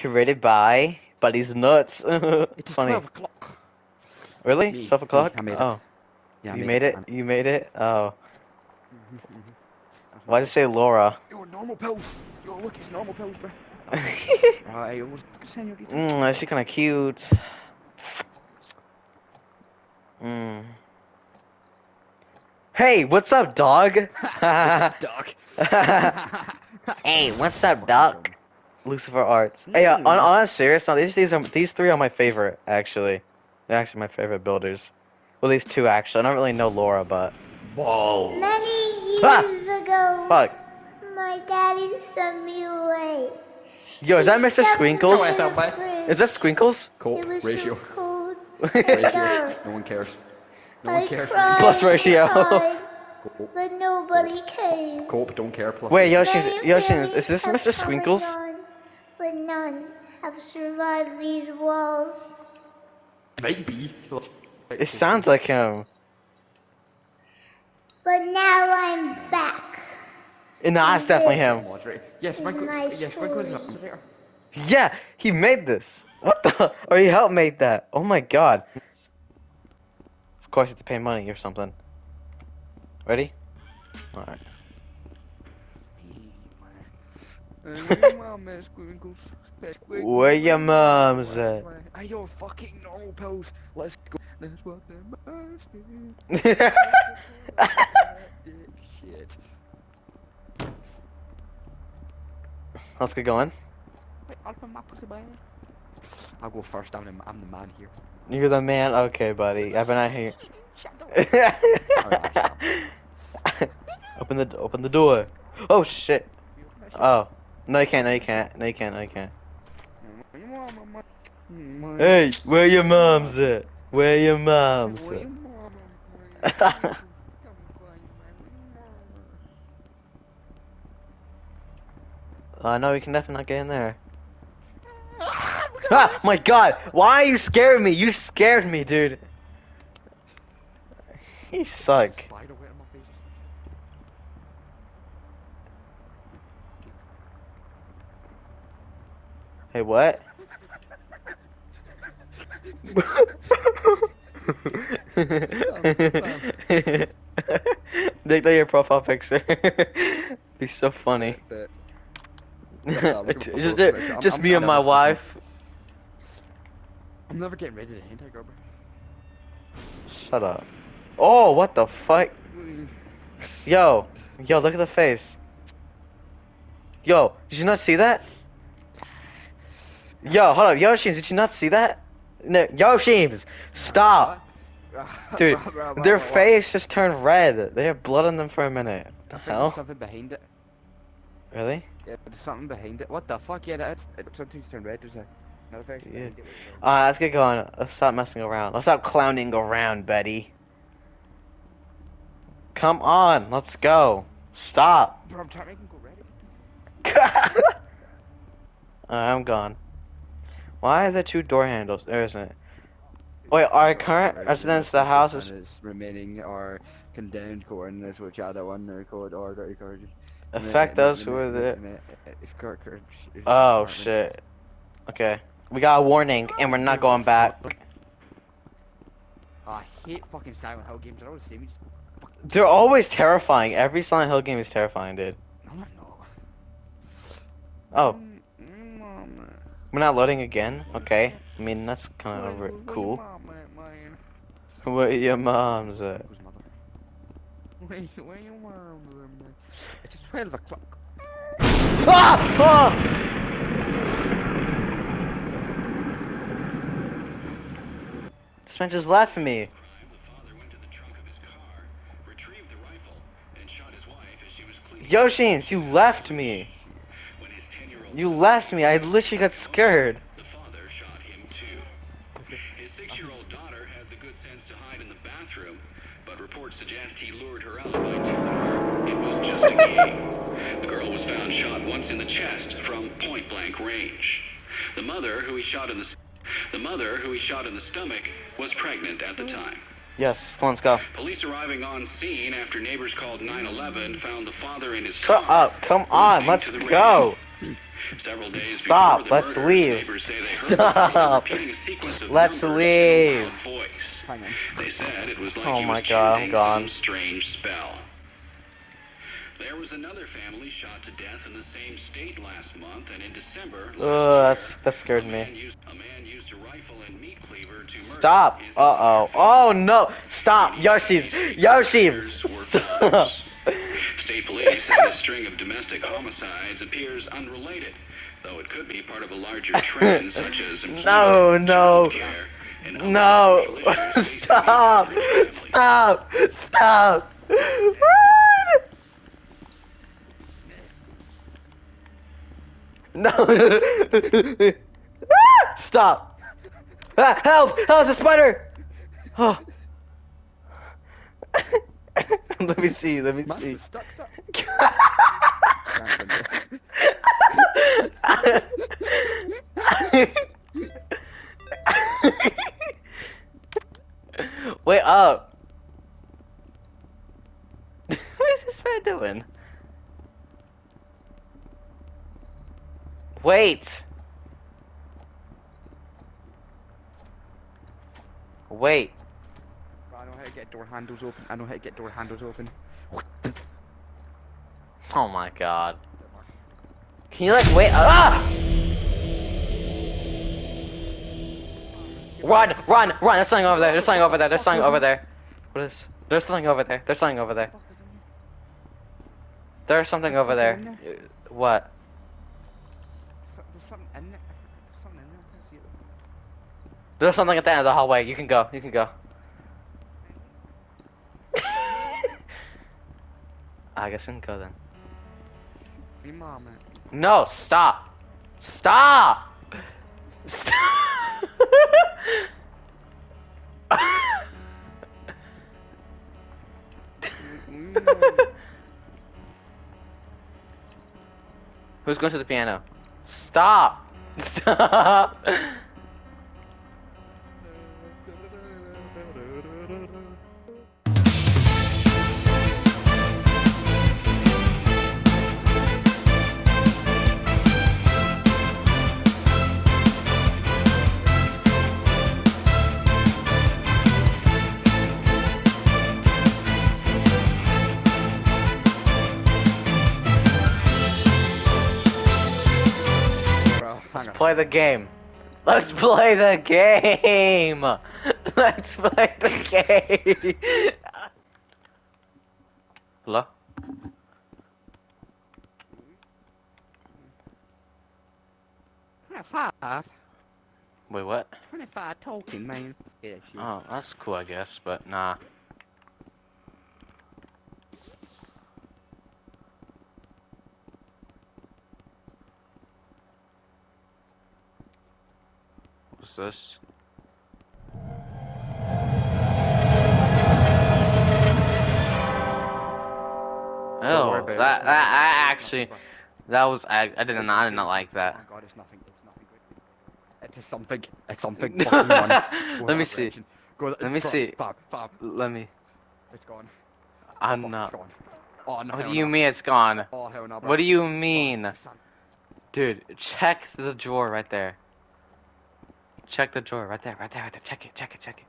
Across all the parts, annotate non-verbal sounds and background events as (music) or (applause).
Created by Buddy's Nuts. (laughs) It is Funny. 12 o'clock. Really? Me. 12 o'clock? I made it. Oh, Yeah, I you made it? I You made it? Oh. Why did it say Laura? Yo, normal pills. Yo, look, it's normal pills, bro. (laughs) Right, senorita. is she kind of cute? Mm. Hey, what's up, dog? (laughs) What's up, dog? hey, what's up, dog? Lucifer Arts. Hey, uh, on, Mm. on a serious note, these these are these three are my favorite actually. They're actually my favorite builders. Well, these two actually. I don't really know Laura, but Whoa. Many years Ah! ago, fuck. my daddy sent me away. Yo, is that Mr. Squinkles? Go ahead, in Alba. the fridge. Is that Squinkles? Cool. It was Ratio. so cold. (laughs) Ratio. No one cares. No one cares. cried Plus ratio. cried, Cool. (laughs) but nobody came. Cool, but don't care. Plus Wait, ratio. Yoshi, Yoshi, is this Mr. come and Squinkles? Gone, But none have survived these walls. Might be. It sounds like him. But now I'm back. And no, oh, that's definitely him. Yes, Sprinkles. my Yes, Sprinkles is there. Yeah, he made this. What the? Or he helped make that. Oh my god. Of course, you have to pay money or something. Ready? Alright. Where your mom's at? Hey, your fucking normal pills. Let's go. Let's walk the bus. Shit. (laughs) Let's get going. I'll put my pussy back. I'll go first. I'm the, I'm the man here. You're the man. Okay, buddy. I've been out here. (laughs) (laughs) Open the open the door. Oh shit. Oh. No you can't, no you can't, no you can't, no you can't. Hey, where your mom's at? Where your mom's at? Uh, (laughs) no, we can definitely not get in there. (laughs) Ah, my god! Why are you scaring me? You scared me, dude. You suck. Spider wet on my face. Hey, what? (laughs) Make that your profile picture. Be so funny. Yeah, look at my just. I'm- just I'm me and kinda my wife. I'm never getting rid of the hentai girl, bro. Shut up. Oh, what the fuck? Mm. Yo, yo, look at the face. Yo, did you not see that? Yo, hold up, Yo Yoshims, did you not see that? No, Yo Yoshims, stop. (laughs) Dude, their face just turned red. They have blood on them for a minute. The hell? there's something behind it. Really? Yeah, there's something behind it. What the fuck? Yeah, that's. Something's turned red. There's a another face Yeah. behind it. Alright, let's get going. Let's stop messing around. Let's stop clowning around, Betty. Come on, let's go. Stop. Bro, I'm trying to make him go red. (laughs) Alright, I'm gone. Why is there two door handles? There isn't. Wait, our current residents of the house is is remaining or condemned coordinates, which other one are code or dirty code. affect those who are there. It's Kirk. Kirk- is- Oh shit. Okay. We got a warning and we're not going back. Oh, I hate fucking Silent Hill games. I always say me just go fuck. They're always terrifying. Every Silent Hill game is terrifying, dude. No, no. Oh. We're not loading again? Okay. I mean, that's kind of Where- where cool. mama? Where your mom's at? Where, where your mama at, man? It's 12 o'clock. Ah! Ah! This man just left me. crime, the father went to the trunk of his car, retrieved the rifle, and shot his wife as she was cleaning. Yoshins, you left me. When his 10-year-old You left me. I literally got scared. the father shot him too. His six-year-old daughter had the good sense to hide in the bathroom, but reports suggest he lured her out by telling her it was just a game. The girl was found shot once in the chest from point-blank range. The mother, who he shot in the the mother, who he shot in the stomach, was pregnant at the mm. time. Yes, come on, let's go. Police arriving on scene after neighbors called 911 found the father in his Shut car. up. Come on, let's to the go. Radio. Several days Stop, before the let's murder, leave. neighbors say they heard the person Stop. repeating a sequence of Let's numbers in a leave. loud voice. Hang on. They said it was like Oh he my was God, I'm gone. some strange spell. There was another family shot to death in the same state last month, and in December last Ugh, that's that scared me. used, a man used a rifle and meat cleaver to Stop. Uh oh. Oh no. Stop. Yoshibs. Yoshibs. Stop. State police said a string of domestic homicides appears unrelated, though it could be part of a larger trend (laughs) such as No, no. other No. social issues facing Stop. Stop. Stop. Run. No. (laughs) Stop. Ah, help! Help! It's a spider! Oh. (laughs) (laughs) let me see. Let me Man, see. stuck, stuck. (laughs) Wait up. Uh. (laughs) what is this man doing? Wait. Wait. I know how to get door handles open. I know how to get door handles open. Oh my god. Can you like wait? Ah! Run, run, run! There's something over there. There's something over there. There's something over there. What is? There's something over there. There's something over there. There's something over there. What? There's something in it. There's something in there. I can't see it. There's something at the end of the hallway. You can go. You can go. I guess we can go then. Mom. No, stop. Stop. Mm-hmm. Stop. (laughs) Who's going to the piano? Stop. (laughs) Stop. Play the game. Let's play the game. (laughs) Let's play the game. (laughs) Hello? Twenty-five. Wait, what? Twenty-five talking, man. Yeah. Oh, that's cool, I guess, but nah. This? Oh, that, that. I actually, that was, I, I did not, I did not like that. Oh god, it's nothing. It's nothing good. It is something. It's something. fucking (laughs) one. Go Let me see. direction. Go that- Let me see. Let me, It's gone. I'm not. Oh no. What do you no. mean it's gone? Oh no. What do you mean? Dude, check the drawer right there. Check the drawer right there, right there, right there. Check it, check it, check it.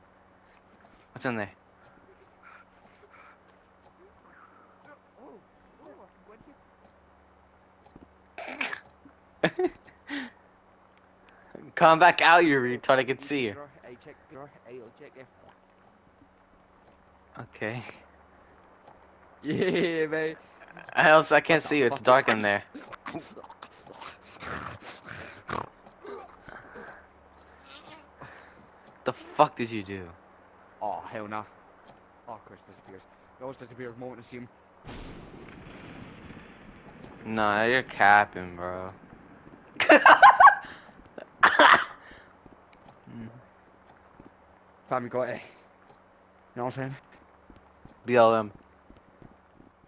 What's in there? (laughs) Come back out, you retard. I can see you. Hey, check your. Hey, yo, check it. Okay. Yeah, man. I also I can't see you. It's dark in there. (laughs) What the fuck did you do? Oh hell no. Oh, Chris disappears. It always disappears the moment I see him. No, you're capping, bro. Fam, you got it. You know what I'm saying? BLM.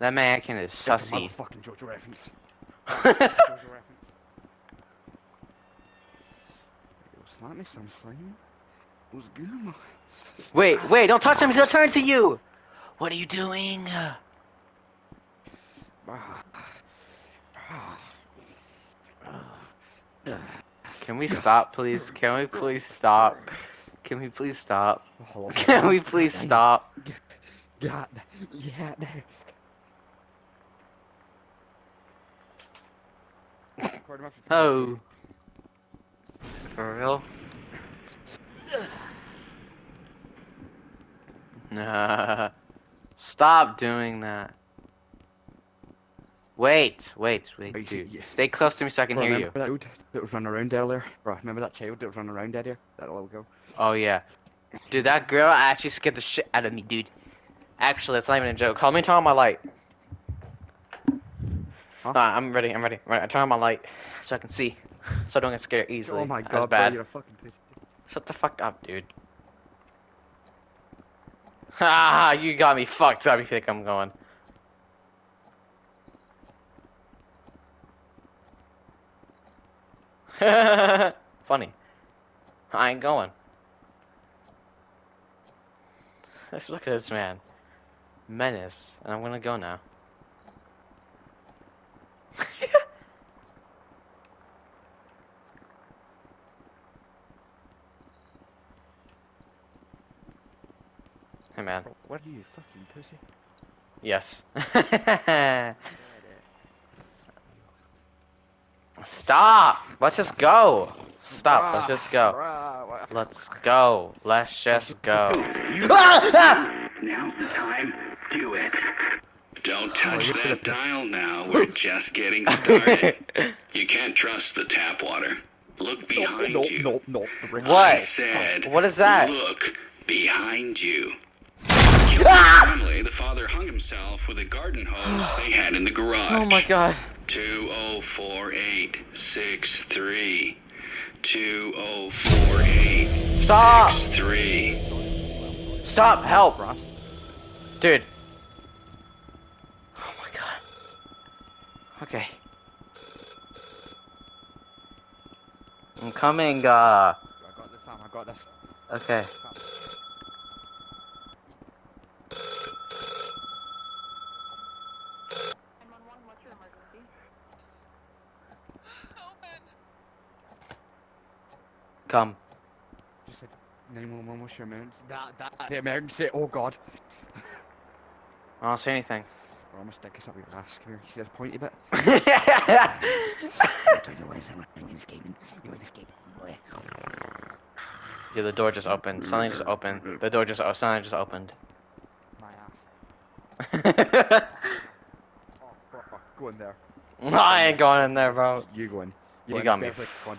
That mannequin is Get the sussy. Motherfucking JoJo reference. (laughs) JoJo reference. Slap me some slime. What's good, man? wait, wait, don't touch him, he's gonna turn to you! What are you doing? Can we stop, please? Can we please stop? Can we please stop? Can we please stop? God. Yeah. no. Record him after two Oh. For real? Nah. (laughs) Stop doing that. Wait, wait, wait, Wait, dude. yeah. Stay close to me so I can Bro, hear you. remember that dude that was running around earlier? Bro, remember that child that was running around earlier? That little girl? Oh yeah. Dude, that girl actually scared the shit out of me, dude. Actually, it's not even a joke. Call me turn on my light. Huh? Nah, I'm ready, I'm ready. I'm ready. I turn on my light so I can see. So I don't get scared oh easily. oh my god, bro, you're a fucking pussy. Shut the fuck up, dude. Ha! you got me fucked up. You think I'm going? (laughs) Funny. I ain't going. Let's look at this man. Menace. And I'm gonna go now. Hey man. What are you, fucking pussy? Yes. (laughs) Stop! Let's just go. Stop. Let's just go. Let's go. Let's just (laughs) go. Ah! Ah! Now's the time. Do it. Don't Oh, touch you're that dial now. We're just getting started. (laughs) you can't trust the tap water. Look No, behind no, you. no, no, the ring. What? I said, What is that? Look behind you. Killed Ah! family, the father hung himself with a garden hose they had in the garage. Oh my god. 204863. 204863. Stop! Stop! Help! Brass. Dude. Oh my god. Okay. I'm coming, uh. I got this, Sam, I got this. Okay. Come. Just said, 911, what's your emergency? That, that, the emergency, oh god. I don't say anything. Bro, I'm gonna stick this up your ass. Come here, you see this pointy bit? yeah, the door just opened. Something just opened. The door just oh, something just opened. My ass. (laughs) Oh, fuck, go in there. I ain't going in there, bro. You go in. You got me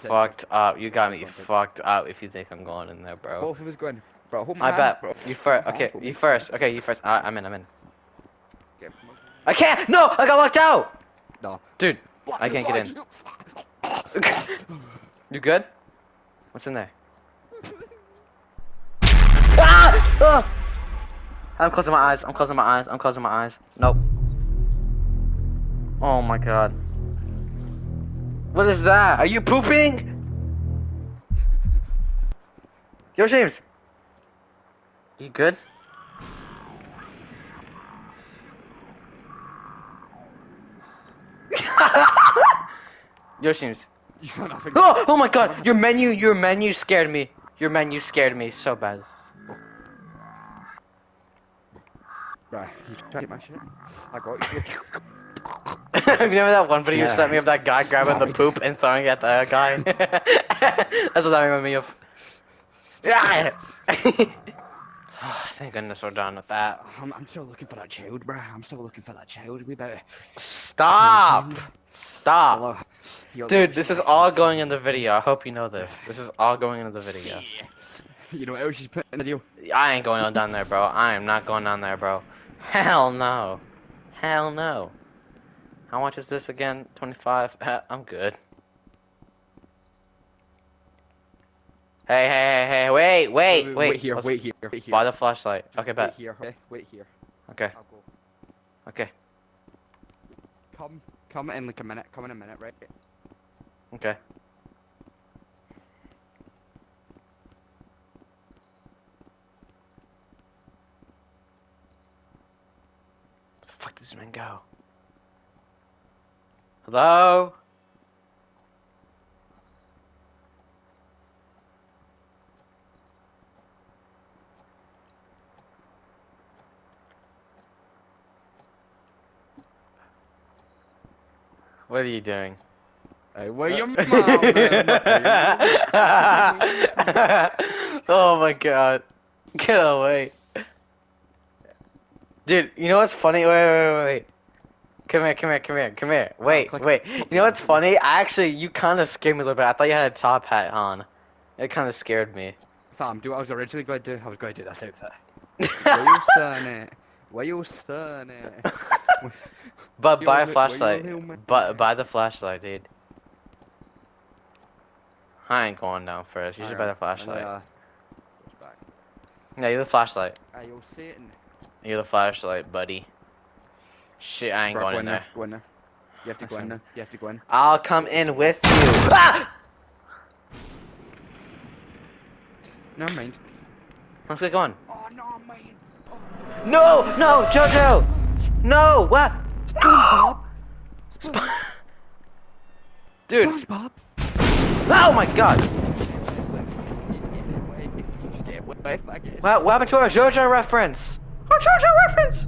Fucked up. You got me Contact. fucked up if you think I'm going in there, bro. Both of us going. Bro, hold my I hand, bet. bro. You first. Okay, you first. Okay, you first. I, I'm in. I'm in. Okay. I can't. No, I got locked out. No. Dude, I can't get in. (laughs) You good? What's in there? ah! Ah! I'm closing my eyes. I'm closing my eyes. I'm closing my eyes. Nope. Oh my god. What is that? Are you pooping? Yo, James. You good? (laughs) Yo, James. You saw nothing. Oh, oh my god, your menu, your menu scared me. Your menu scared me so bad. Right, you trying to get my shit? I got you. (laughs) (laughs) Remember that one video you sent me of that guy (laughs) grabbing the poop and throwing it at the other guy? (laughs) That's what that reminded me of. Yeah. Thank goodness we're done with that. I'm, I'm still looking for that child, bruh. I'm still looking for that child. We better. Stop. Stop. Hello. Dude, this is all going in the video. I hope you know this. This is all going into the video. You know what else she's putting in the video? I ain't going on down there, bro. I am not going down there, bro. Hell no. Hell no. How much is this again? 25? Uh, (laughs) I'm good. Hey, hey, hey, hey, wait, wait, wait. Wait here, Let's wait here, wait here. Buy the flashlight. Okay, Wait bet. here, okay? Wait here. Okay, I'll go. okay, Come, come in like a minute. Come in a minute, right? okay. Where the fuck does this man go? Hello? What are you doing? Hey, where your (laughs) mom? oh my god. Get away. Dude, you know what's funny? Wait, wait, wait. Come here, come here, come here, come here. Wait, click- wait. You know what's funny? I actually, you kind of scared me a little bit. I thought you had a top hat on. It kind of scared me. Fam, do what I was originally going to do. I was going to do this outfit. (laughs) Where you son it? Where you son it? (laughs) But buy a flashlight. But buy the flashlight, dude. I ain't going down first. You should buy the flashlight. Uh, goes back. Yeah, you're the flashlight. Satan. You're the flashlight, buddy. Shit, I ain't Bro, going go in in there. Go in there. You have to go in there. You have to go in. I'll come in with you. Ah! Never mind. Let's get going. Oh, no, man. Oh. No, no, Jojo! No, what? SpongeBob. (laughs) Dude, SpongeBob. oh my god. What, what happened to our JoJo reference? Our JoJo reference!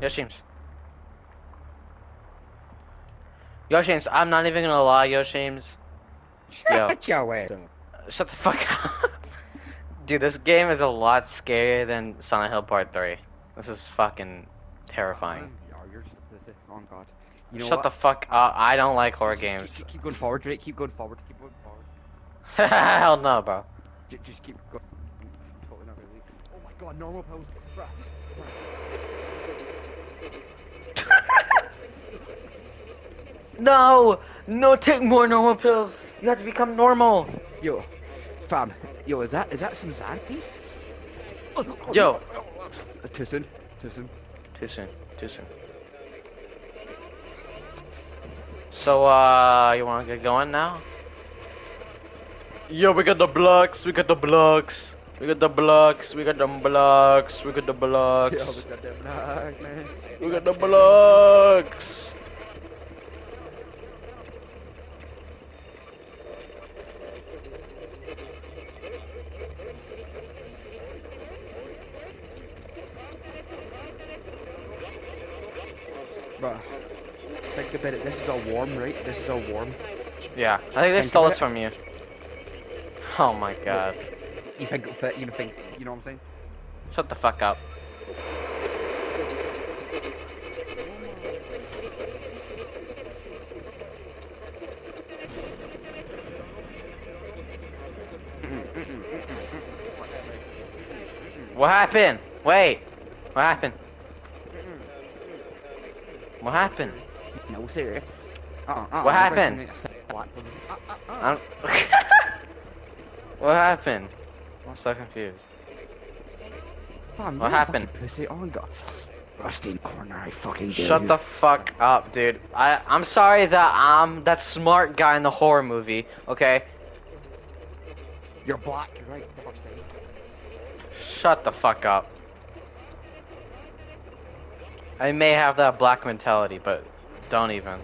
Yo, James. Yo, James, I'm not even gonna lie, yo, James. Yo. Shut your ass up. Shut the fuck up. Dude, this game is a lot scarier than Silent Hill Part 3. This is fucking terrifying. Oh, you're. Oh god. You know Shut what? the fuck up. I don't like horror Just games. Keep, keep going forward, Drake. Keep going forward. Keep going forward. (laughs) Hell no, bro. Just, just keep going. Oh, totally not really. Oh my god, normal pose. Bruh. (laughs) no! No, take more normal pills. You have to become normal. Yo, fam. Yo, is that is that some Xannies? Yo. Uh, Too soon. Too soon. Too soon. Too soon. So, uh, you wanna get going now? Yo, we got the blocks. We got the blocks. We got the blocks. We got the blocks. We got the blocks. Yo, we got them black, man. We got the blocks. Bruh. Think about it. This is all warm, right? This is all warm. Yeah, I think they Think stole this from you. Oh my god. You think? You think? You know what I'm saying? Shut the fuck up. What happened? Wait. What happened? What happened? No, sir. Uh, uh, (laughs) (laughs) What happened? going to black woman. I'm what happened? I'm so confused. Fam, what happened? Pussy. Oh god. Rusty corner. I fucking dare Shut the fuck up, dude. I I'm sorry that I'm that smart guy in the horror movie. Okay, You're black. You're right. Rusty. shut the fuck up. I may have that black mentality, but don't even.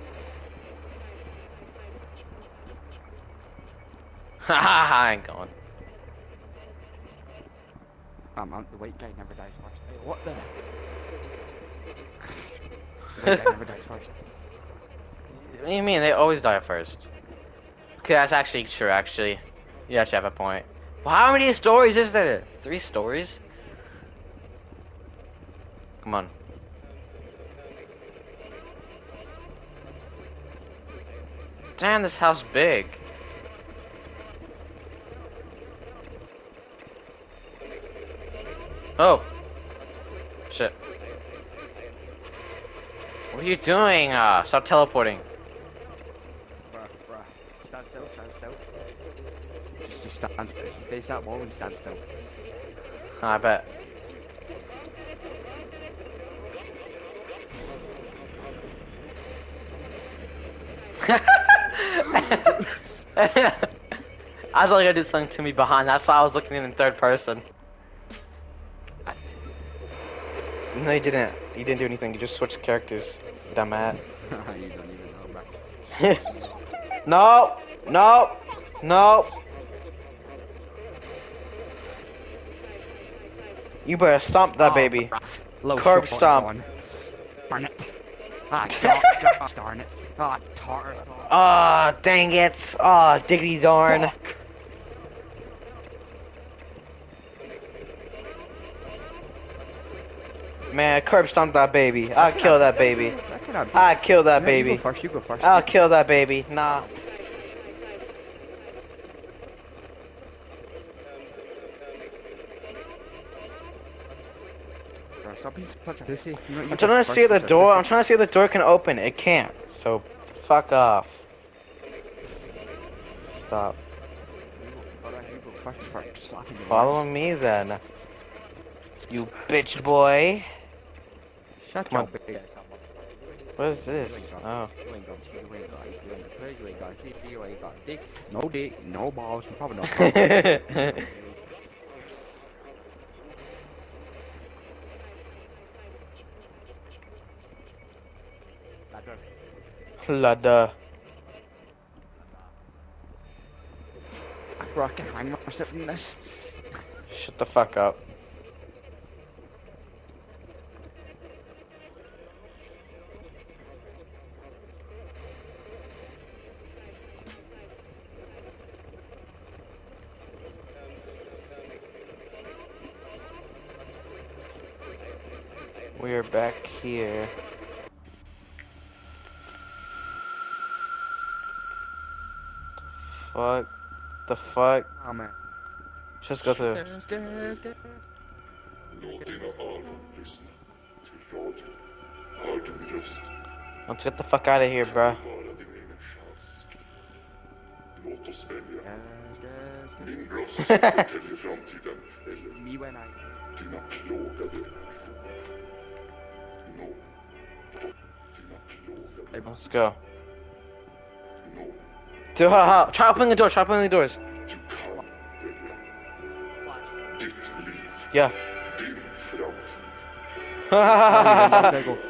Haha, (laughs) I ain't going. Um, um, the white guy never dies first. Hey, what the? (laughs) guy never dies first. What do you mean? They always die first. Okay, that's actually true, actually. You actually have a point. Well, how many stories is there? Three stories? Come on. Damn, this house big. Oh. Shit. What are you doing? Uh, stop teleporting. Bruh, bruh. Stand still. Stand still. Just, just stand still. Face that wall and stand still. I bet. (laughs) (laughs) I thought you did something to me behind. That's why I was looking in third person. No, you didn't. You didn't do anything. You just switched characters. Dumbass. (laughs) you don't even know, bruh. (laughs) no, no, no. You better stomp that Oh, baby. Low Curb stomp. on. Darn it. Ah, darn, darn, it. Ah, tar. Ah, dang it. Ah, diggity darn. Fuck. Man, curb stomp that baby. I'll kill that baby. I'll kill that baby. go first, you go first. I'll kill that baby. Nah. Stop being such a pussy. You know, you I'm trying to see if the door. I'm trying to see if the door can open. It can't. So, fuck off. Stop. You go- alright, you go first, first, slapping your Follow me then. You bitch boy. Shut Come your on. big ass up. What is this? You ain't got- Oh. You ain't got shit, you ain't got you ain't got play, you ain't got shit, you ain't got dick, no dick, no balls, and probably no balls. Ladder. I can hang myself in this. Shut the fuck up. Back here. Fuck. The fuck? Oh man. Just go through. Let's get the fuck out of here, bro. (laughs) Let's go. How, how? Try opening the door. Try opening the doors. Yeah. Alright. (laughs)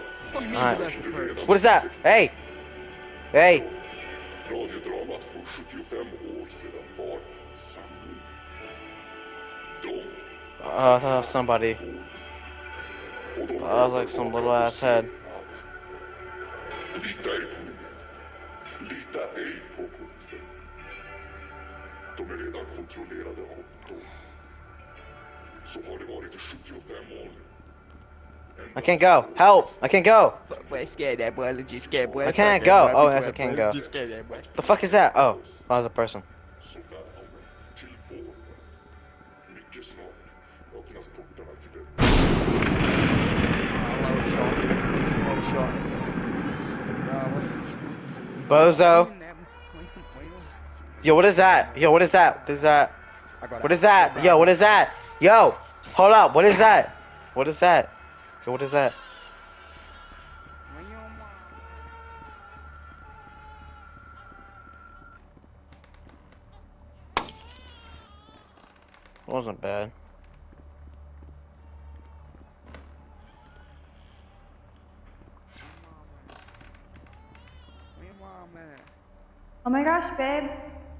What is that? Hey! Hey! Radiodramat för 75 år sedan var sanning. De Uh, I thought somebody. I was like some little ass head. Lita ej på mig. Lita ej på polisen. De är redan kontrollerade av dem. Så har det varit i 75 år. I can't go. Help! I can't go. Boy, scared that boy. Legit scared boy. I can't go. Oh, big yes, I can boy. go. Legit scared that boy. The fuck is that? Oh, that was a person. Bozo. Yo, what is that? Yo, what is that? What is that? What is that? Yo, what is that? Yo! Hold up, what is that? What is that? Yo, what is that? Wasn't bad. Oh my gosh, babe.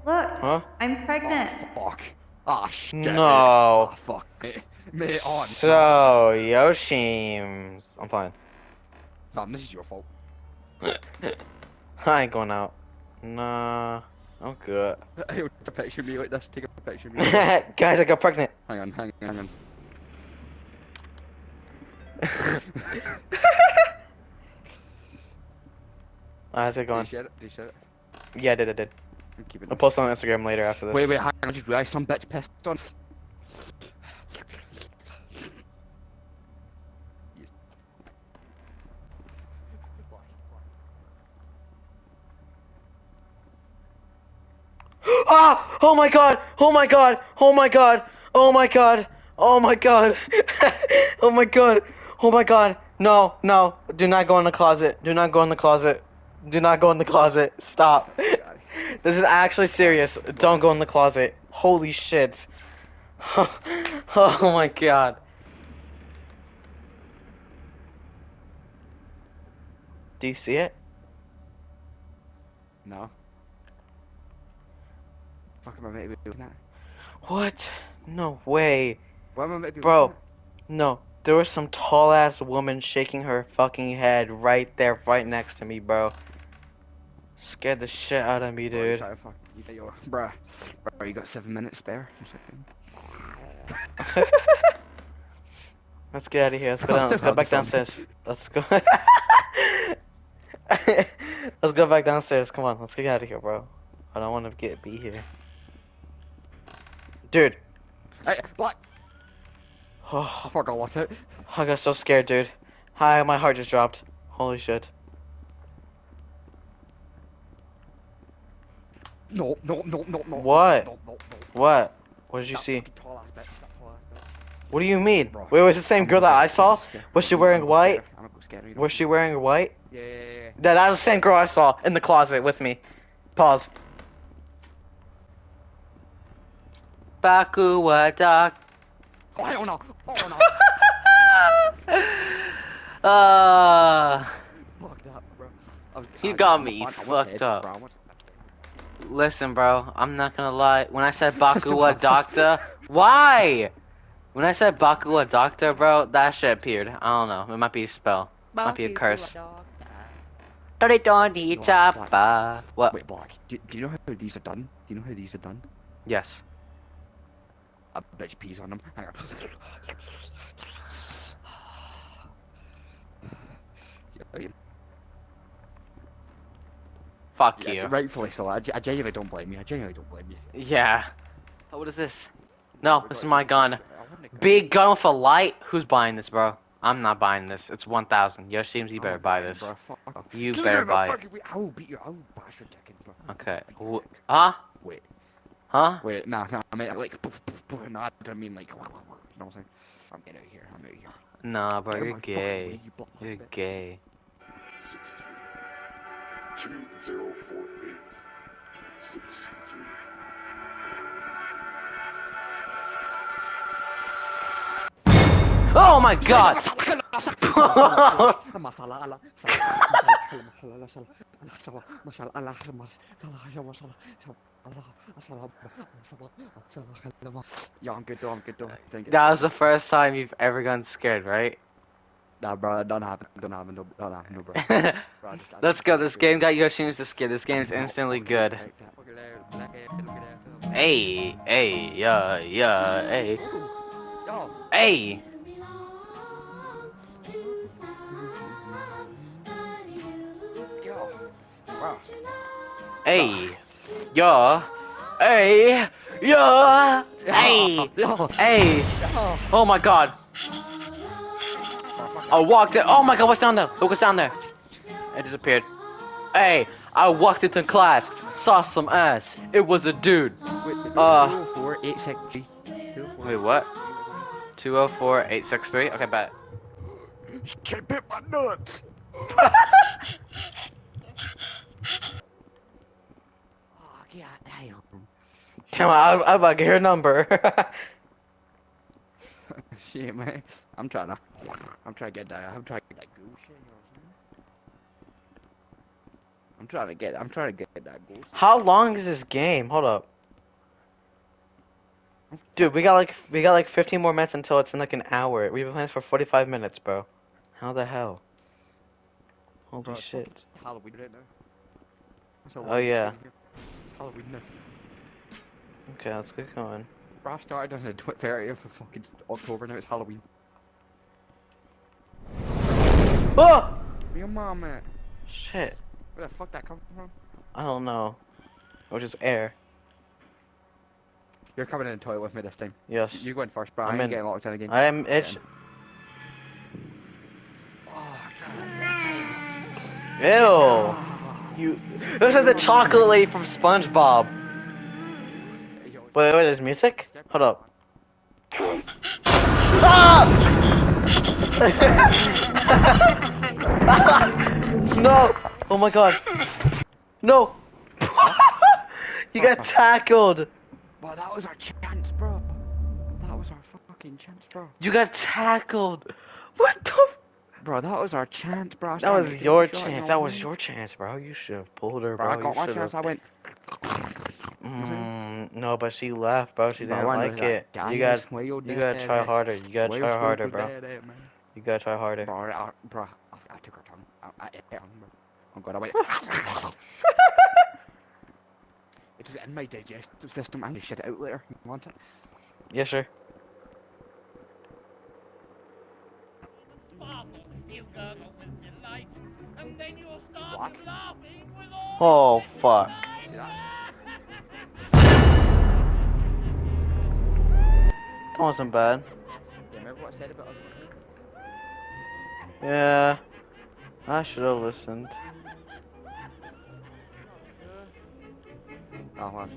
Look, Huh? I'm pregnant. Oh, fuck. Ah, shit. No. Ah, fuck. Mate, mate on. So, Yoshims. I'm fine. Fam, this is your fault. I ain't going out. Nah, I'm good. Hey, take a picture of me like this. Take a picture of me. like. (laughs) Guys, I got pregnant. hang on, hang on, hang on. (laughs) How's it Did you going? share it? Did you share it? Yeah, I did, I did. I'll post on Instagram later after this. Wait, wait, on. I just realised some bitch pissed on us. (gasps) Ah! Oh my god! Oh my god! Oh my god! Oh my god! Oh my god! (laughs) oh my god! Oh my god! No, no! Do not go in the closet. Do not go in the closet. Do not go in the closet. Stop. (laughs) this is actually serious. Don't go in the closet. Holy shit. (laughs) oh my god. Do you see it? No. Fuck am I meant to be looking at? What? No way. What am I meant to be Bro. No, there was some tall ass woman shaking her fucking head right there, right next to me, bro. Scared the shit out of me, Bro, you dude. try fuck- You bruh, bro, you got seven minutes spare? (laughs) Let's get out of here. Let's go (laughs) down. Let's go back have this on. downstairs. Let's go. (laughs) let's go back downstairs. Come on. Let's get out of here, bro. I don't want to get be here. Dude. Hey! (sighs) I Oh, forgot what it. I got so scared, dude. Hi, my heart just dropped. Holy shit. No, no, no, no, no. What? No, no, no. What? What did you That see? tall ass bitch, that tall ass bitch. What do you mean? Bro. Wait, was the same I'm girl that I saw? gonna scare her. Was she I'm wearing white? scare. I'm go scare her, you know? Was she wearing white? Yeah, yeah, yeah, yeah. That, that was the same girl I saw in the closet with me. Pause. Bakuwa doc. Oh, hell no! Oh, no! Uh, (laughs) Fuck that, bro. I was- You I- got I'm- me I'm- I'm fucked dead, up. bro. I want- listen, bro. I'm not gonna lie. When I said (laughs) Bakuwa doctor, why? When I said Bakuwa doctor, bro, that shit appeared. I don't know. It might be a spell. Might be a curse. to a dog. Toritoni Black, chapa. What? Wait, Black, do, do you know how these are done? Do you know how these are done? Yes. I bet you peas on them. Hang on. Yeah, Fuck yeah, you. rightfully so. I, I genuinely don't blame you. I genuinely don't blame you. Yeah. Oh, what is this? No, this is my gun. I wouldn't have- Big gun with a light? Who's buying this, bro? I'm not buying this. It's 1,000. Yo, seems you better buy this. bro. You Give better buy it. I will beat you. I will bash your dick in, bro. Okay. Dick. Huh? Wait, Huh? wait, nah, nah. I mean, like, poof, poof, poof, no, I don't mean like, you know what I'm saying? I'm getting out of here. I'm out of here. Nah, bro, you're my fucking way, gay. You're gay. Six three two zero four eight six three. Oh my god! (laughs) That was the first time you've ever gotten scared, right? Nah, bro, don't happen, don't happen, no, don't happen, no, bro. (laughs) Bro, just- Let's go. This game got Yoshi's to scared. This game is instantly good. Hey, hey, yeah, yeah, hey, hey. yo. Hey, yeah, hey, yeah, hey, hey. Oh my god. I walked it. Oh my god, what's down there? Look what's down there. It disappeared. Hey, I walked into class, saw some ass. It was a dude. Wait, Uh. 204 863. Wait, what? 204 863. Okay, bet. Shit bit my nuts. Oh, god damn. Damn, I, I'm about to get her number. (laughs) Shit, man. I'm trying to. I'm trying to get that. I'm trying to get that ghost shit. You know what I'm saying? I'm trying to get. I'm trying to get that ghost. How long is this game? Hold up. Dude, we got like we got like 15 more minutes until it's in like an hour. We've been playing this for 45 minutes, bro. How the hell? Holy Bro, shit. fucking Halloween right now. Oh, yeah. it's. It's Halloween now. Okay, let's get going. I started on the 30th of fucking October now. It's Halloween. Oh! Where your mom at? Shit. Where the fuck that come from? I don't know. Or just air. You're coming in the toilet with me this time. Yes. You're going first, bro. I'm in. getting locked in again. I am itch. Oh, God. Ew. You. Looks like the chocolate lady from SpongeBob. Wait, wait, there's music? Hold up. Ah! (laughs) no! Oh my god. No! (laughs) you got tackled! Bro, that was our chance, bro. That was our fucking chance, bro. You got tackled! What the? Bro, that was our chance, bro. That was your shot, you know chance. That was your chance, bro. You should have pulled her, Bro, bro. I got You my chance. I went. Mm, no, but she left, bro. She didn't I know like it. guy You is got, you there, gotta try that's harder. You gotta try harder, bro. that, man. You gotta try harder. Bro, I, bro, I, I took her tongue. I, I ate her tongue, bro. Oh god, I went. (laughs) it is in my digestive system. I'm gonna shit it out later. You want it? Yes, sir. What? Oh fuck. That? Wasn't bad. Yeah, remember what I said about us? Yeah. I should have listened. Oh, well.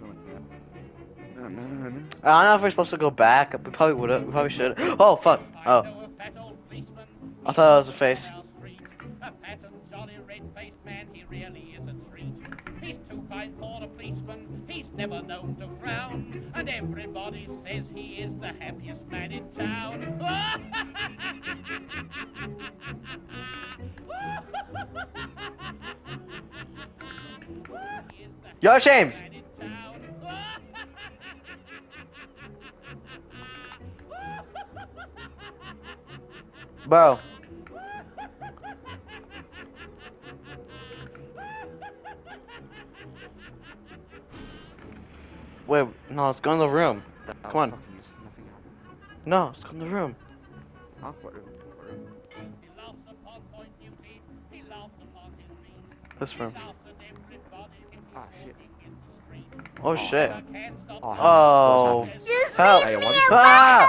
No, no, no, no. I don't know if we're supposed to go back. We probably would have. We probably should. Oh fuck. Oh. I thought that was a face. Yo, James. Bro. Wait, no, let's go in the room. Come on. fucking useless, Nothing happened. No, let's go in the room. Huh? What room? What room? He laughs Oh shit. Oh, Oh. hell, what's Just Help. Leave what me Ah!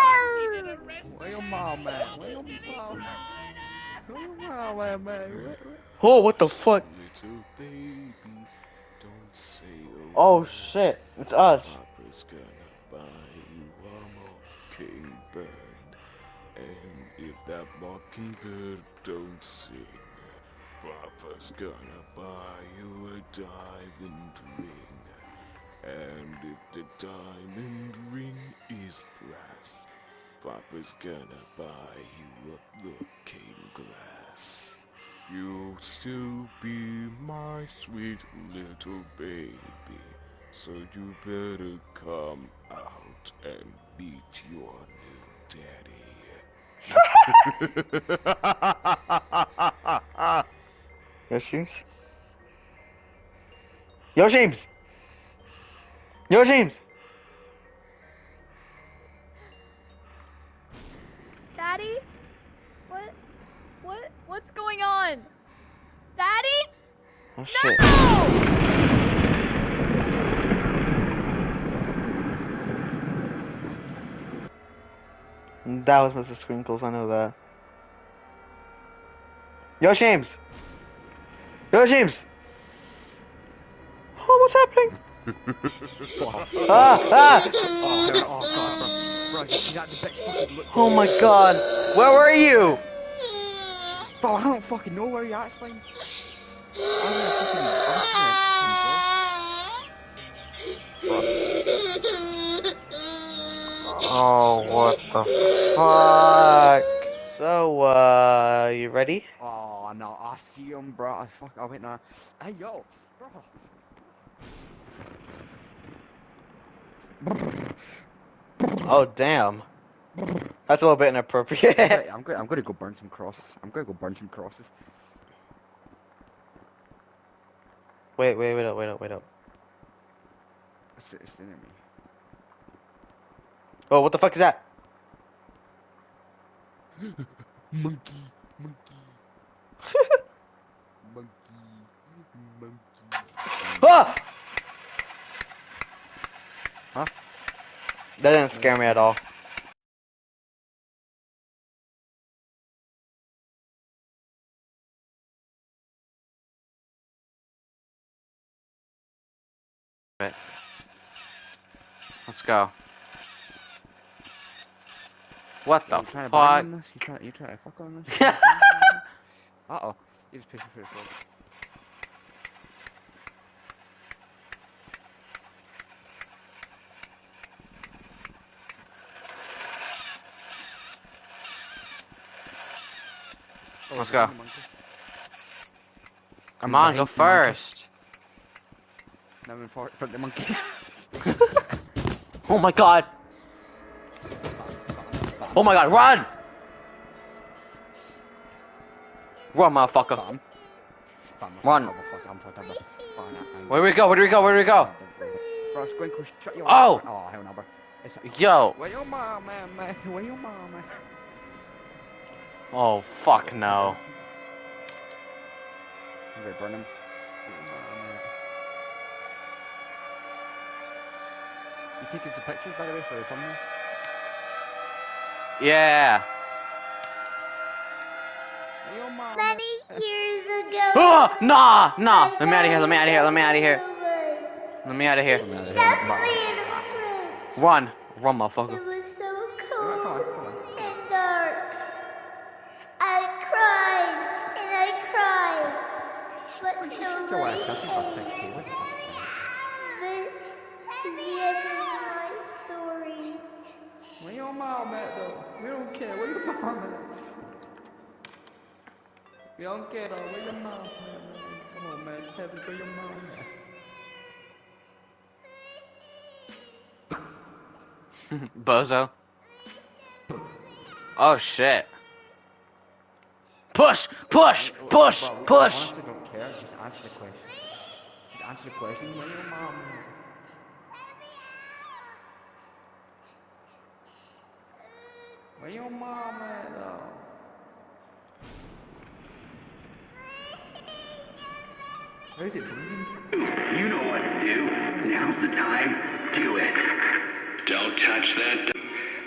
alone! Where your mom, man? Where your mom? Where your mom, man? man? Where- where- Oh, what the fuck? Baby, don't say Oh word. shit. It's us. Papa's gonna buy you a mockingbird. And if that mockingbird don't sing, Papa's gonna buy you a diamond ring. And if the diamond ring is brass, Papa's gonna buy you a looking glass. You'll still be my sweet little baby. So you better come out and meet your new daddy. (laughs) Yo, James. Yo, James. Yo, James. Daddy? What? What? What's going on? Daddy? Oh shit. No! That was Mr. Sprinkles. I know that. Yo, James. Yo, James. Oh, what's happening? Ah, (laughs) ah. Oh, hell, god, bro. Bro, you see that? The bitch fucking looked my god. Where were you? Bro, I don't fucking know where you actually. I was in a fucking. I was in a fucking Oh, what the fuck? So, uh, you ready? Oh no, I see him, bro. I fuck. I went now. Hey yo, bro. Oh, damn. That's a little bit inappropriate. I'm going. (laughs) I'm going to go burn some crosses. I'm going to go burn some crosses. wait, wait, wait up, wait up, wait up. It's, it's the enemy. Oh, what the fuck is that? (gasps) Monkey, monkey, (laughs) monkey, monkey. Ah! Huh? That didn't scare me at all. Right. Let's go. What the you trying to fuck? on this? You trying? You trying to fuck on this? uh oh. You just pissed me through the floor. Let's go. that the monkey? Come on, go behind the monkey. first. No, I'm in front of the monkey. oh my god. Oh my god, run! Run, motherfucker. Run. Motherfucker, I'm fucked up, bro. No, I'm- Where do we go? Where do we go? Where do we go? Bro, Squinkle, shut your Oh! Oh, hell no, bro. Yo. Where your mom, man, man? Where your mom, man? Oh, fuck no. I'm burn him. Where your mom, man? You taking some pictures, by the way, for the thumbnail? Yeah. Where your mom. Many years ago. Oh, (gasps) nah, nah. Let me out of here. Let me out of here. Let me out of here. Let me out of here. Stop being afraid. Run. Run, motherfucker. (laughs) Bozo. Oh shit. Push, push, push, push. honestly don't care, just answer the question. Just answer the question, where your mom at? Where your mom at, though? Where is it breathing? You know what to do. Now's the time. Do it. Don't touch that.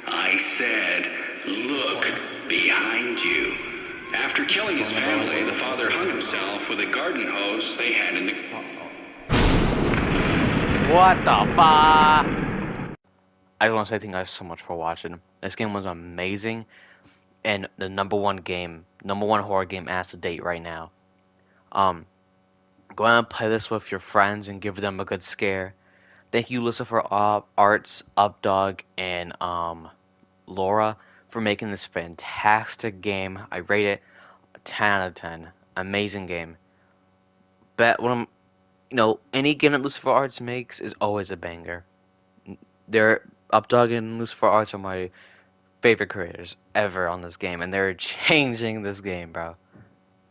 I said, look behind you. After killing his family, the father hung himself with a garden hose they had in the. What the fuck? I just want to say thank you guys so much for watching. This game was amazing, and the number one game, number one horror game as to date right now. Um, go out and play this with your friends and give them a good scare. Thank you, Lucifer Arts, Updog, and um, Laura for making this fantastic game. I rate it a 10 out of 10. Amazing game. Bet when I'm you know, any game that Lucifer Arts makes is always a banger. They're Updog and Lucifer Arts are my favorite creators ever on this game, and they're (laughs) changing this game, bro.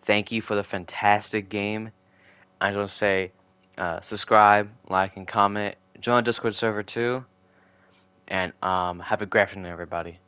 Thank you for the fantastic game. I just want to say, uh, subscribe, like, and comment. Join the Discord server too, and um, have a great afternoon, everybody.